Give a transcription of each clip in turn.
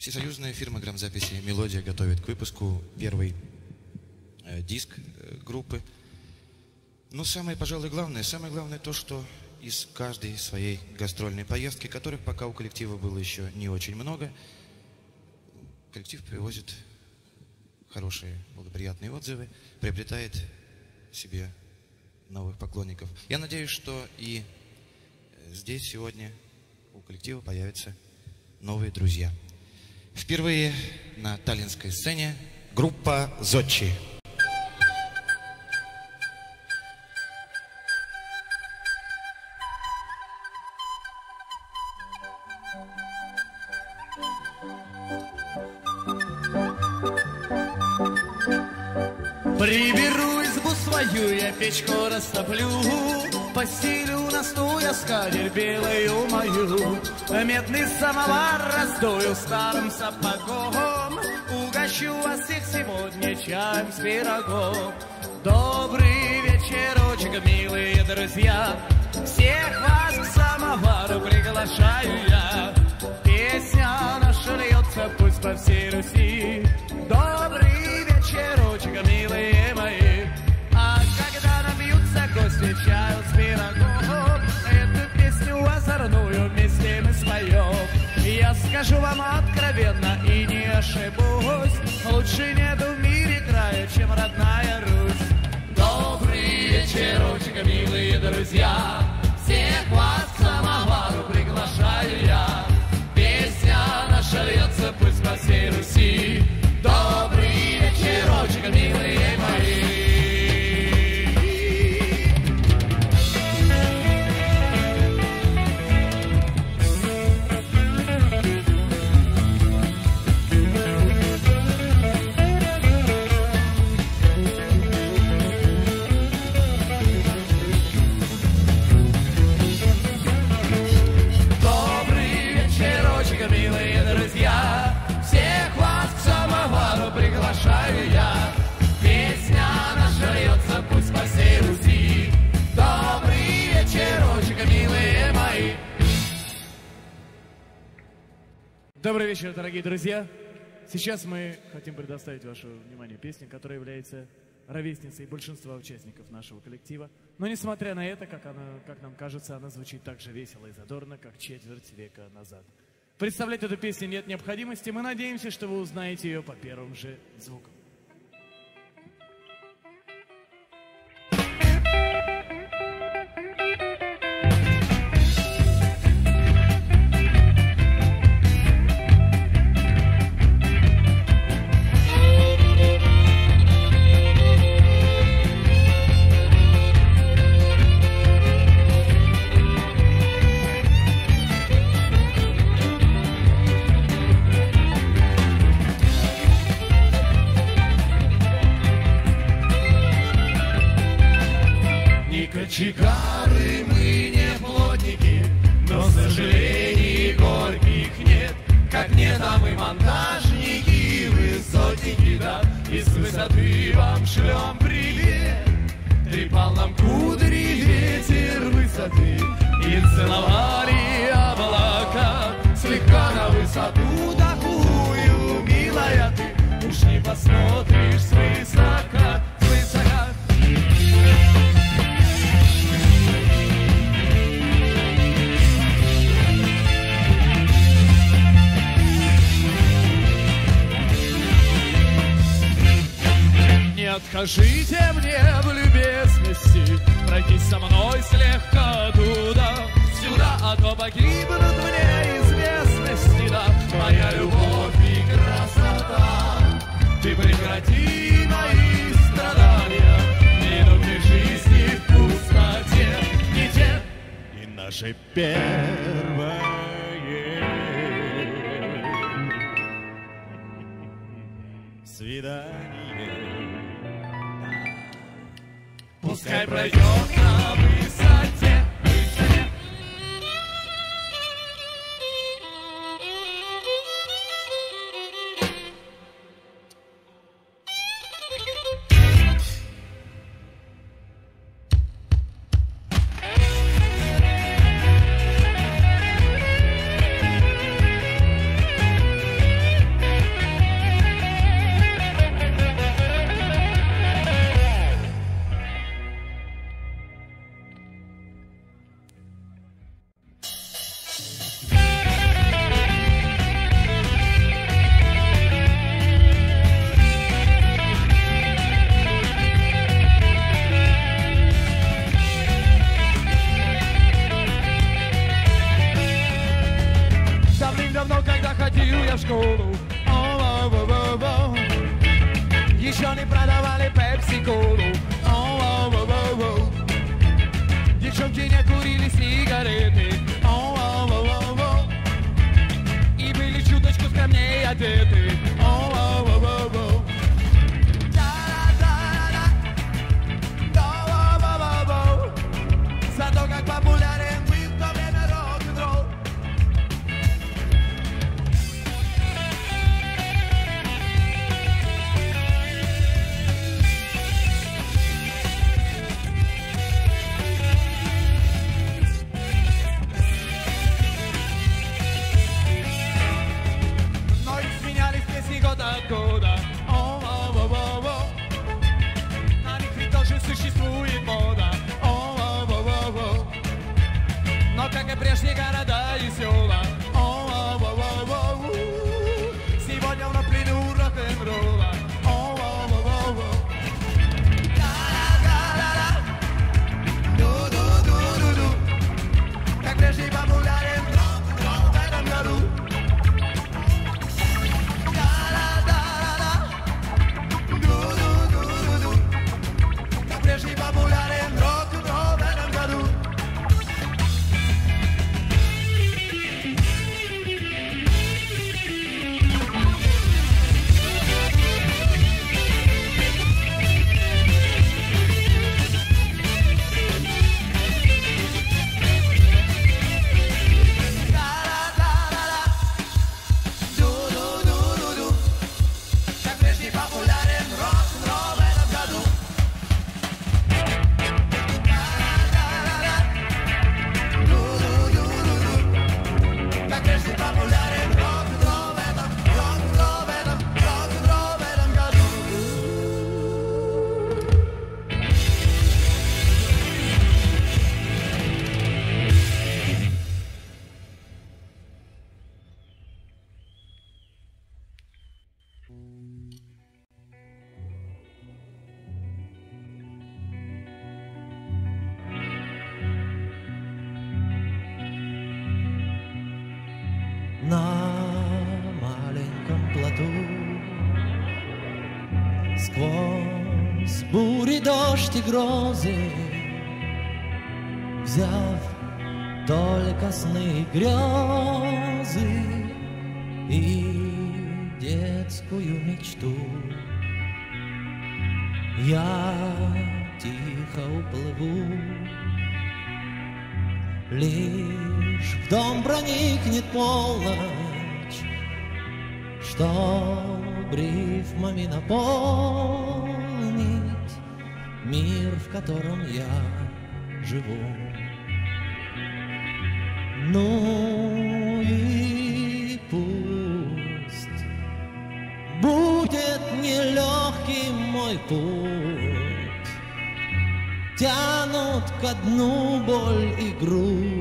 Всесоюзная фирма грамзаписи «Мелодия» готовит к выпуску первый э, диск э, группы. Но самое, пожалуй, главное, самое главное то, что из каждой своей гастрольной поездки, которых пока у коллектива было еще не очень много, коллектив привозит хорошие, благоприятные отзывы, приобретает себе новых поклонников. Я надеюсь, что и э, здесь сегодня у коллектива появятся новые друзья. Впервые на таллинской сцене группа «Зодчи». Приберу избу свою, я печку растоплю, самовар раздую старым сапогом, Угощу вас всех сегодня чаем с пирогом. Добрый вечерочек, милые друзья, Всех вас к самовару приглашаю я. Песня наша льется, пусть по всей Руси. Добрый вечерочек, милые скажу вам откровенно и не ошибусь, Лучше нету в мире края, чем родная Русь. Добрый вечерочек, милые друзья, Добрый вечер, дорогие друзья. Сейчас мы хотим предоставить ваше внимание песне, которая является ровесницей большинства участников нашего коллектива. Но несмотря на это, как, она, как нам кажется, она звучит так же весело и задорно, как четверть века назад. Представлять эту песню нет необходимости. Мы надеемся, что вы узнаете ее по первым же звукам. Не откажите мне в любезности Пройтись со мной слегка туда. Сюда, а то погибнут мне известности Да, моя любовь и красота. Ты прекрати мои страдания Минуты жизни в пустоте. Не те и наше первое свидание. siempre yo на маленьком плоту. Сквозь бури, дождь и грозы Взяв только сны и грезы И детскую мечту Я тихо уплыву Лишь в дом проникнет полночь, Чтоб рифмами наполнить Мир, в котором я живу. Ну и пусть Будет нелегким мой путь, Тянут ко дну боль и грусть,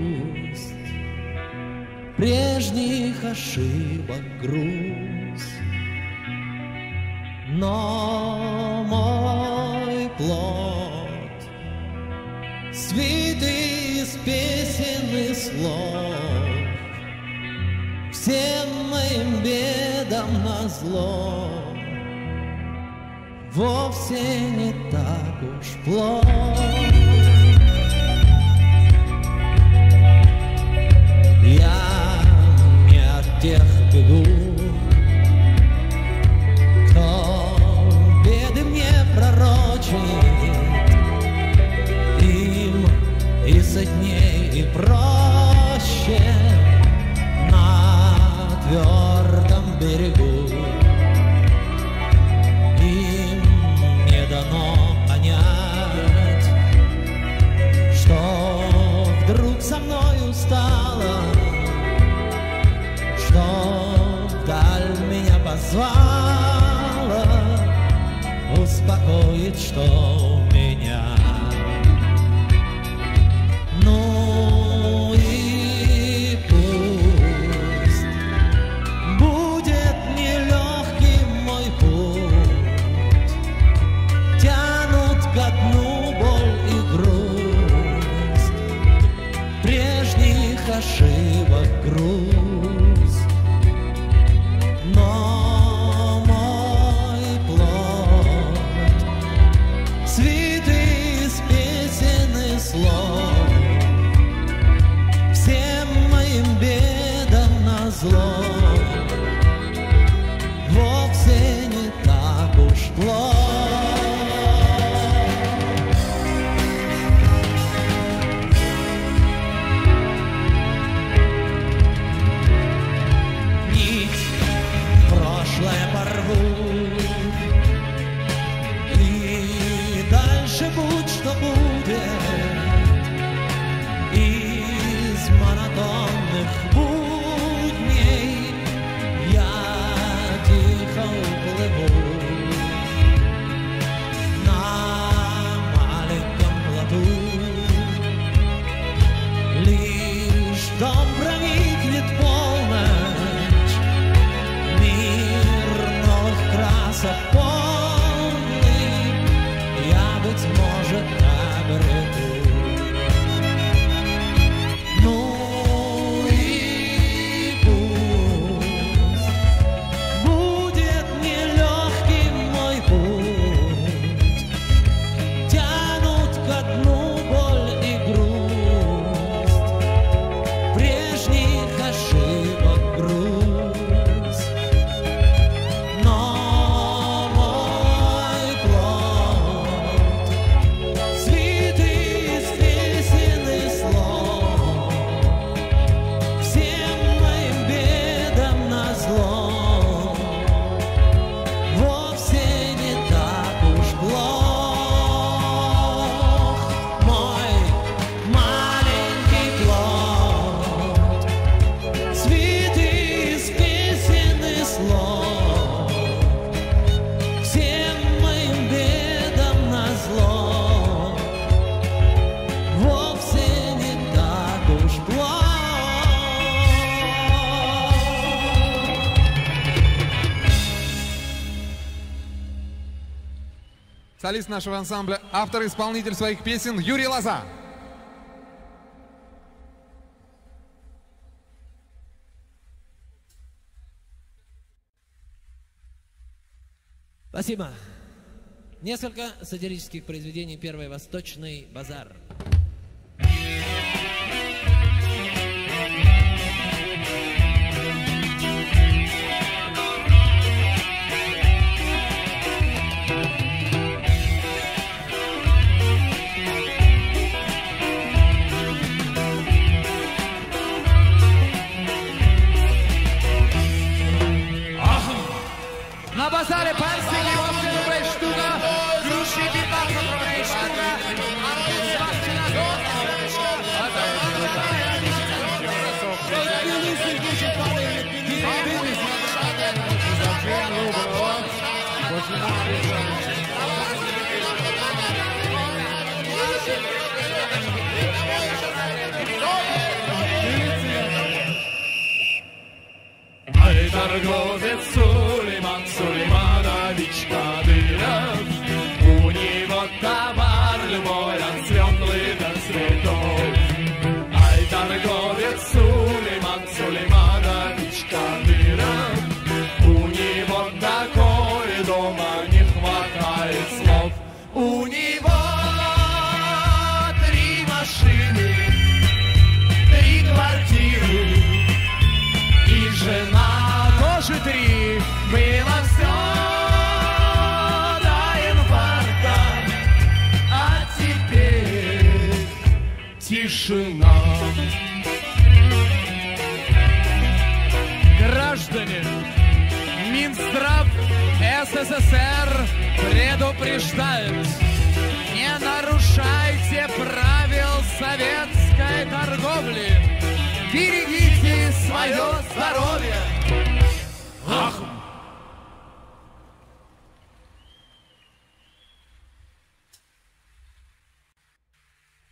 Прежних ошибок груз. Но мой плод Свиты из песен и слов. Всем моим бедам назло. Вовсе не так уж плохо тех бегу, кто беды мне пророчит, им и сотней и проще позвала, успокоит, что slow. вокалист нашего ансамбля, автор и исполнитель своих песен Юрий Лоза. Спасибо. Несколько сатирических произведений. Первый «Восточный базар». тишина. Граждане, Минздрав СССР предупреждает, не нарушайте правил советской торговли, берегите свое здоровье. Ах,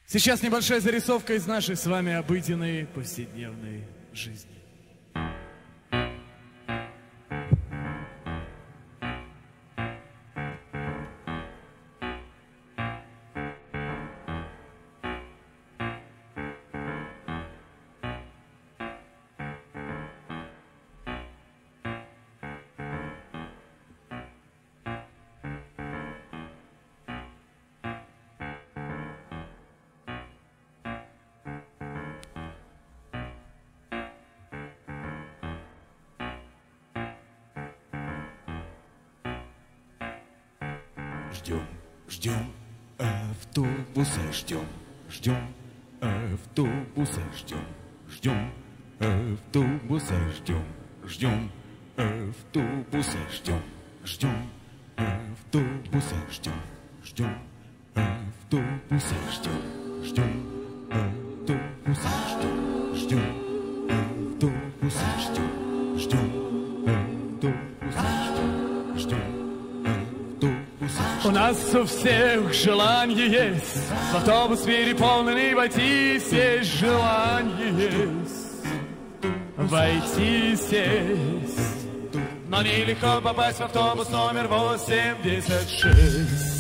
Сейчас небольшая зарисовка из нашей с вами обыденной повседневной жизни. Ждем автобуса, ждем, ждем автобуса, ждем, ждем автобуса, ждем, ждем автобуса, ждем, ждем автобуса, ждем, ждем автобуса, ждем, ждем автобуса, ждем, ждем автобуса, ждем, ждем автобуса, ждем, ждем у нас у всех желание есть В автобус переполненный войти Есть желание есть. Войти сесть Но нелегко попасть в автобус номер 86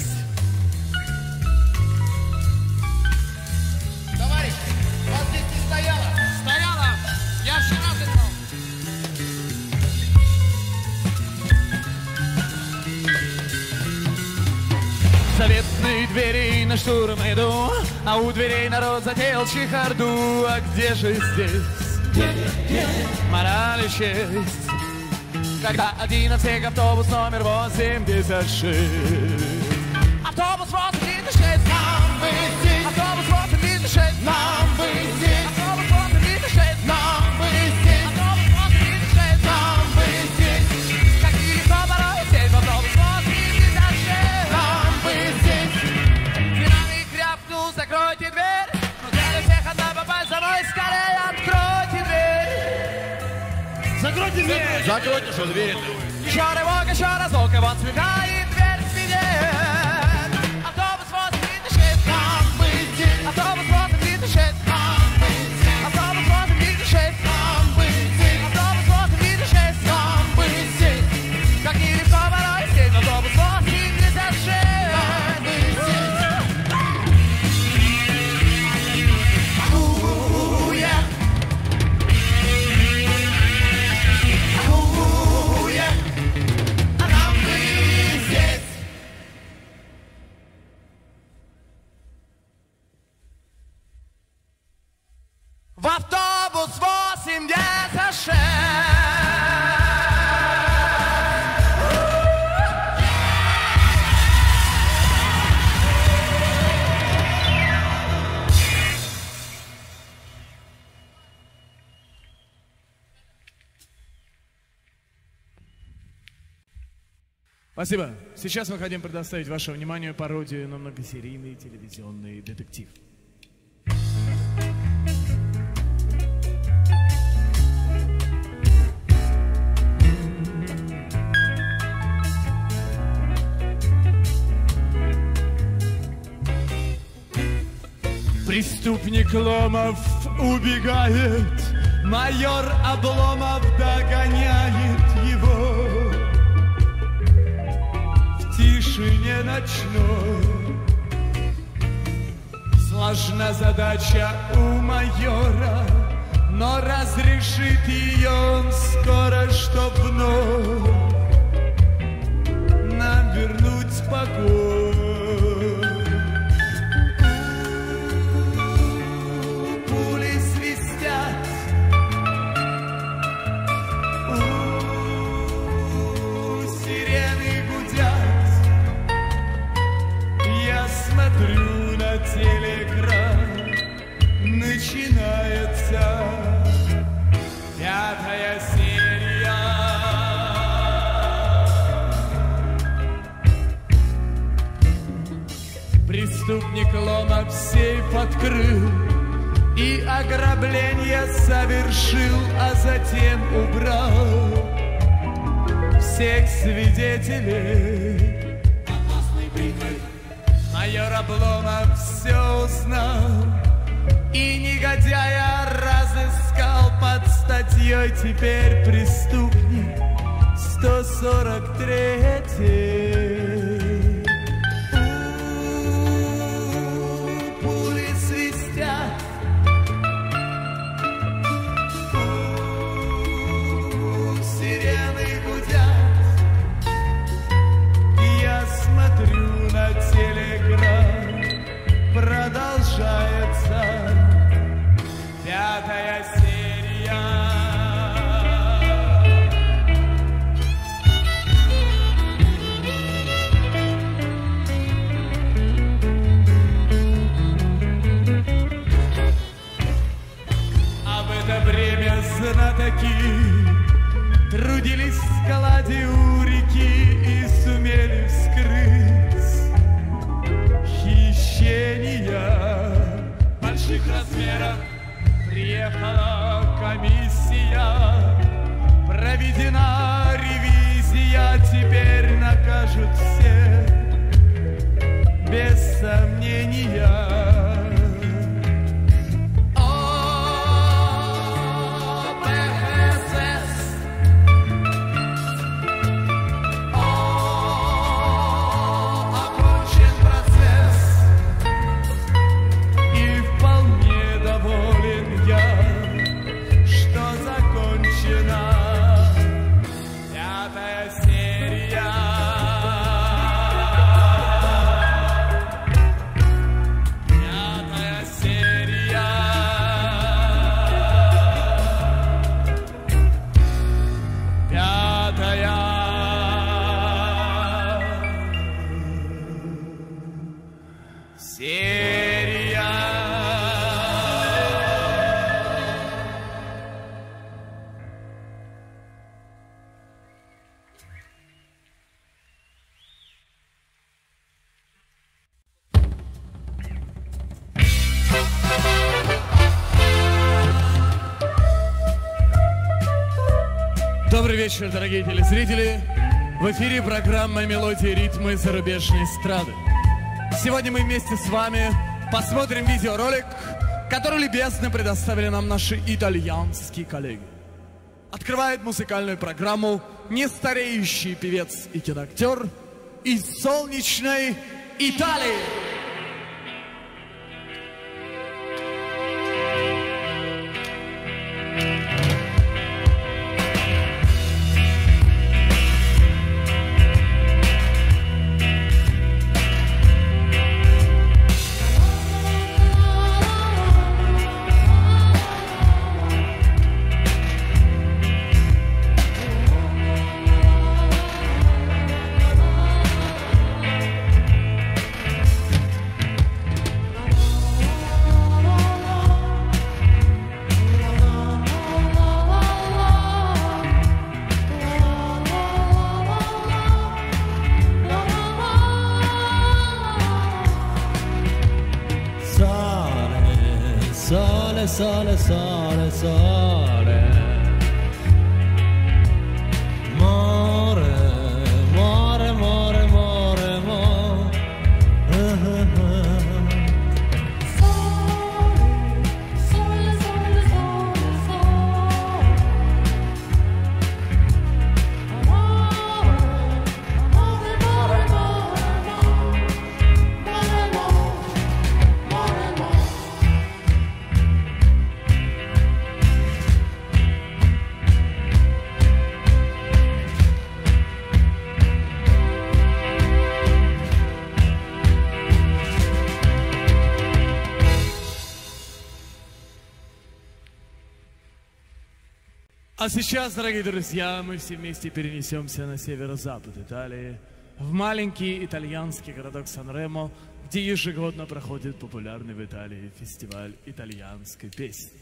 Двери на штурм иду А у дверей народ затеял чехарду. А где же здесь мораль и честь? Когда один отсек автобус номер 86 Автобус 86 Нам Автобус 86 Нам Спасибо. Сейчас мы хотим предоставить вашему вниманию пародию на многосерийный телевизионный детектив. Преступник Ломов убегает, майор Обломов догоняет тишине ночной. Сложна задача у майора, но разрешит ее он скоро, чтоб вновь Преступник Ломов сейф открыл и ограбление совершил, а затем убрал всех свидетелей. Майор Обломов все узнал и негодяя разыскал под статьей теперь преступник 143. Девятая серия. А в это время знатоки трудились в складе у реки и сумели вскрыть хищения больших размеров приехала комиссия. Проведена ревизия, теперь накажут все вечер, дорогие телезрители. В эфире программа «Мелодии, ритмы зарубежной эстрады». Сегодня мы вместе с вами посмотрим видеоролик, который любезно предоставили нам наши итальянские коллеги. Открывает музыкальную программу нестареющий певец и киноактер из солнечной Италии. А сейчас, дорогие друзья, мы все вместе перенесемся на северо-запад Италии, в маленький итальянский городок Сан-Ремо, где ежегодно проходит популярный в Италии фестиваль итальянской песни.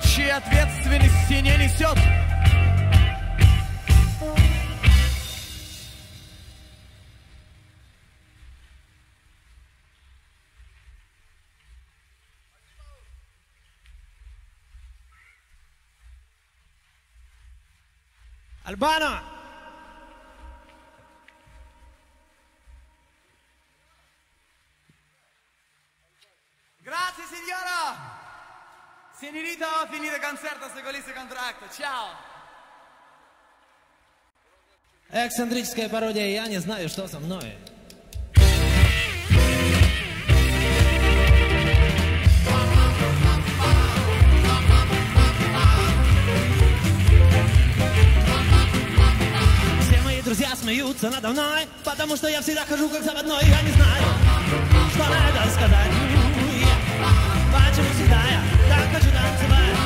Зодчи ответственности не несет. Альбано! Ho finito il concerto, se colisse contratto. Ciao! Эксцентрическая пародия «Я не знаю, что со мной». Все мои друзья смеются надо мной, потому что я всегда хожу как заводной. Я не знаю, что на это сказать. Почему всегда так хочу танцевать?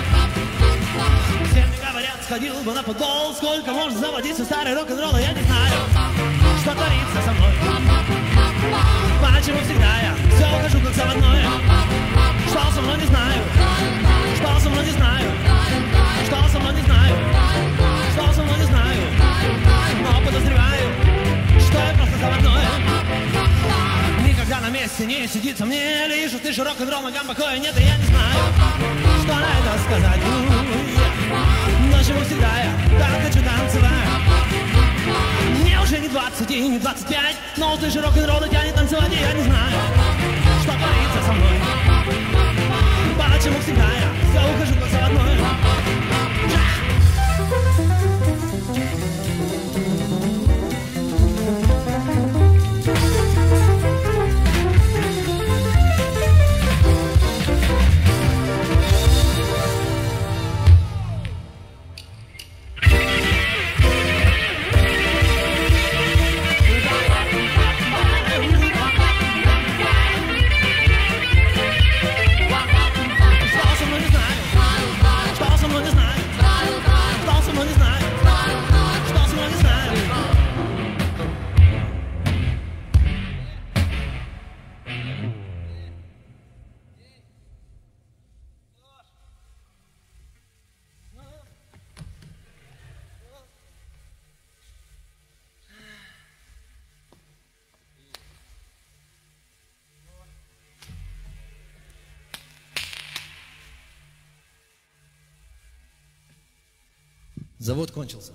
Все мне говорят, сходил бы на футбол. Сколько может заводиться старый рок-н-ролл Я не знаю, что творится со мной. Почему всегда я все хожу как заводной? Что со мной не знаю? Что со мной не знаю? Что со мной не знаю Никогда на месте не сидится мне Лишь ты же рок-н-ролл ногам покоя нет И я не знаю, что на это сказать. Но чего всегда я так хочу танцевать. Мне уже не 20 и не 25 Но ты же рок-н-ролл тянет танцевать И я не знаю, что творится со мной. Почему всегда я все ухожу как заводной Завод кончился.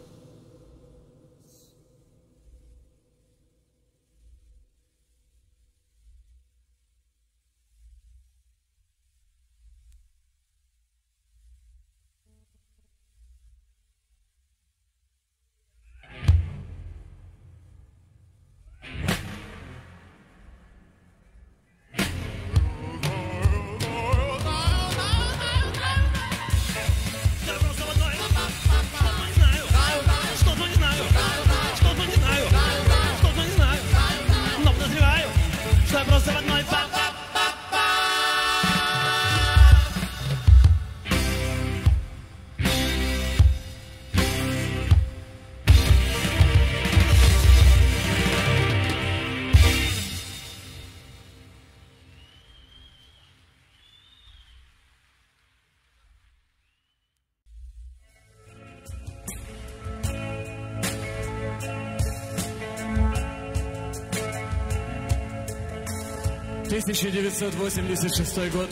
1986 год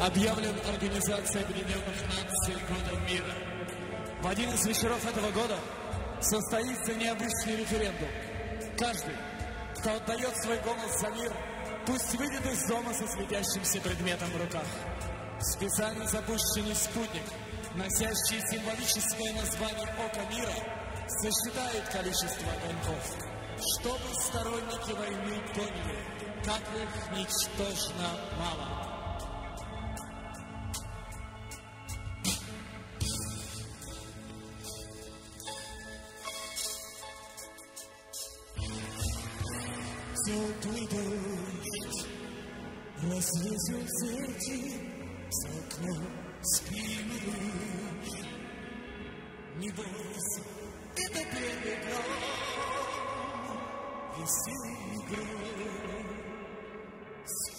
объявлен Организацией Объединенных Наций Годом мира. В один из вечеров этого года состоится необычный референдум. Каждый, кто отдает свой голос за мир, пусть выйдет из дома со светящимся предметом в руках. Специально запущенный спутник, носящий символическое название Ока мира, сосчитает количество огоньков, чтобы сторонники войны поняли, как их ничтожно мало. Теплый дождь развесил сети с окна спины. Не бойся, это первый гром, веселый гром.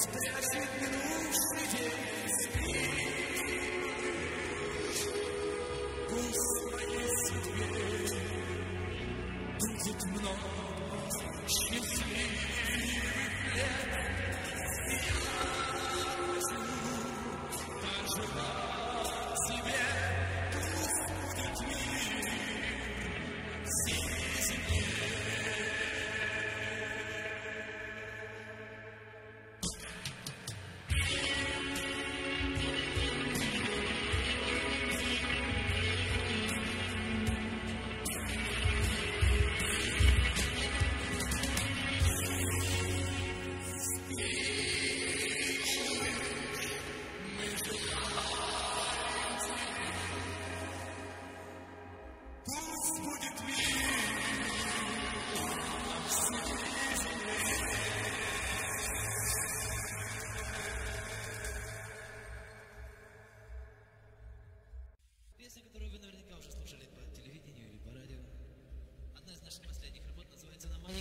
Спрячет меня.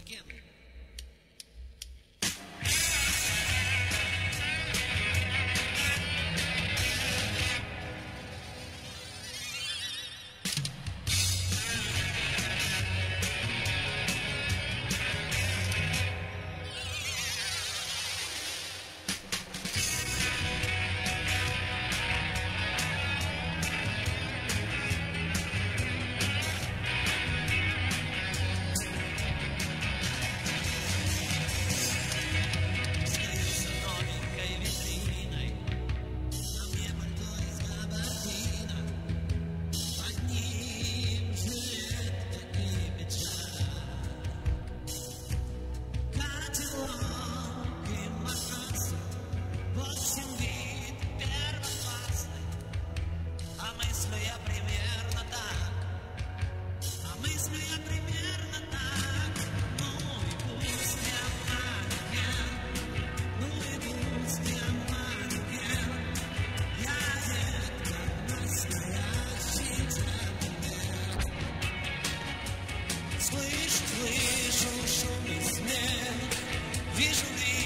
again. слышу шум измен, вижу их.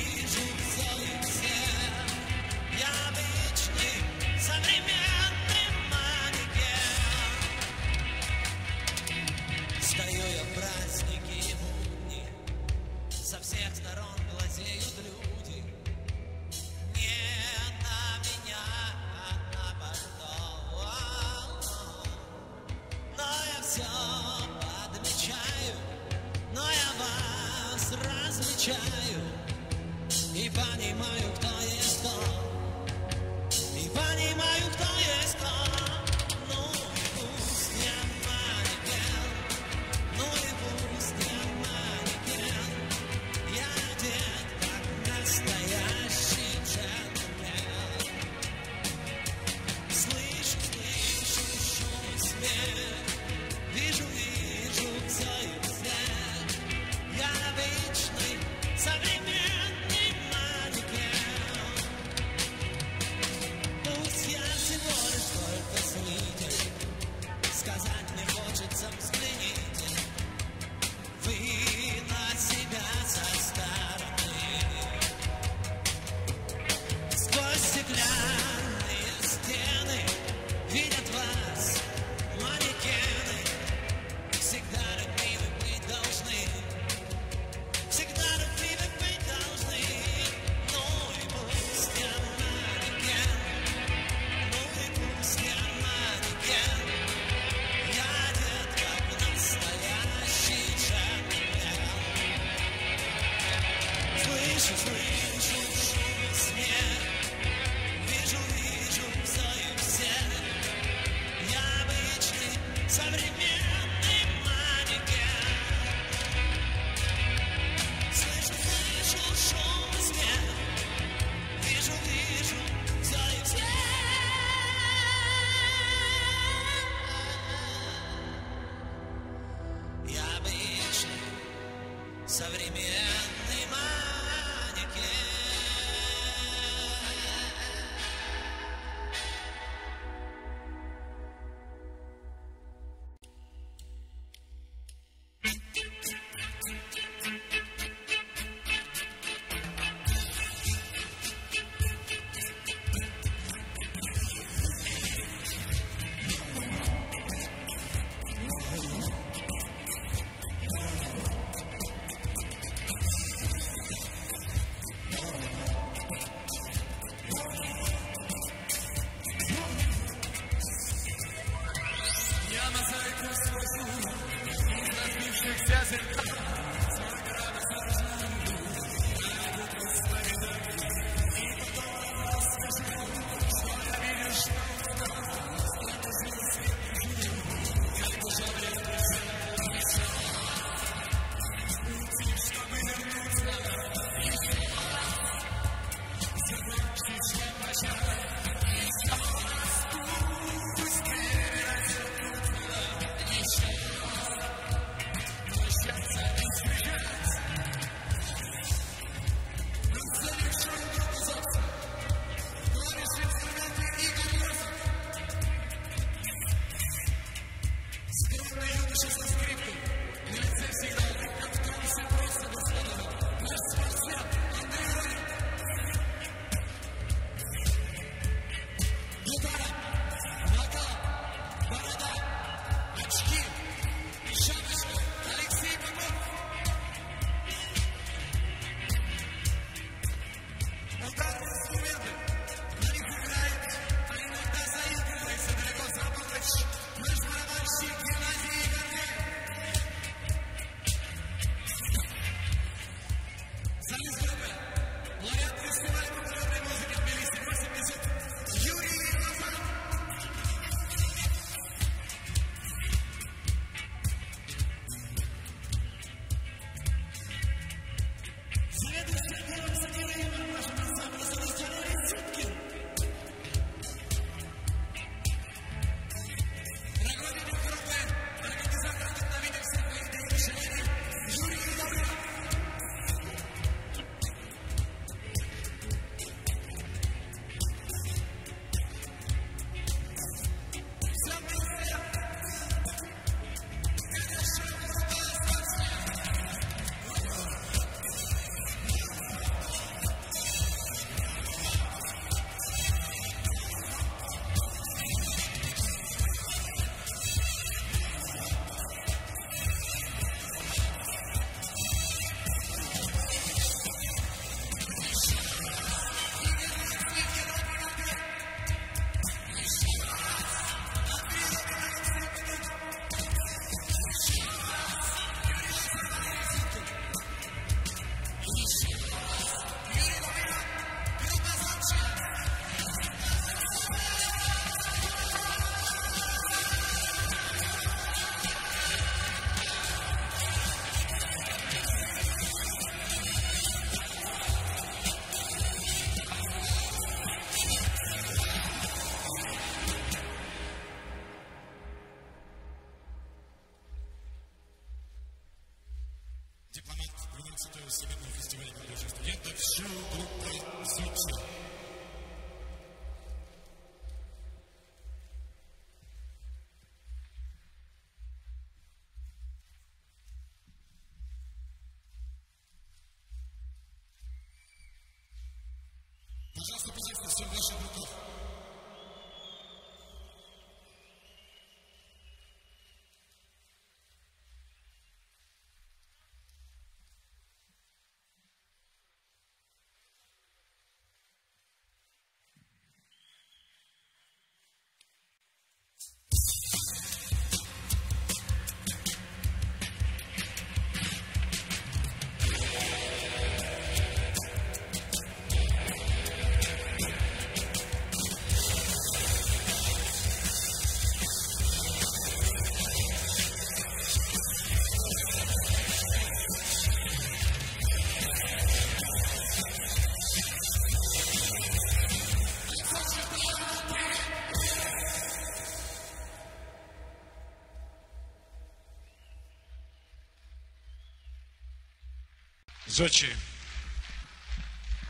Зодчи.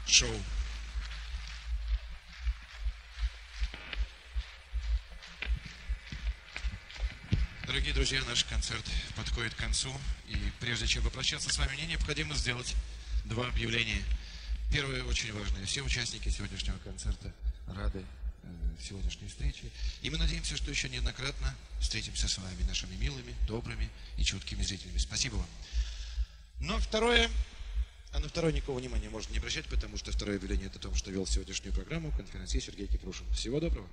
Шоу. Дорогие друзья, наш концерт подходит к концу. И прежде чем попрощаться с вами, мне необходимо сделать два объявления. Первое очень важное. Все участники сегодняшнего концерта рады э, сегодняшней встрече. И мы надеемся, что еще неоднократно встретимся с вами, нашими милыми, добрыми и чуткими зрителями. Спасибо вам. Но второе, а на второе никакого внимания можно не обращать, потому что второе объявление это о том, что вел сегодняшнюю программу конференции Сергей Кипрушин. Всего доброго.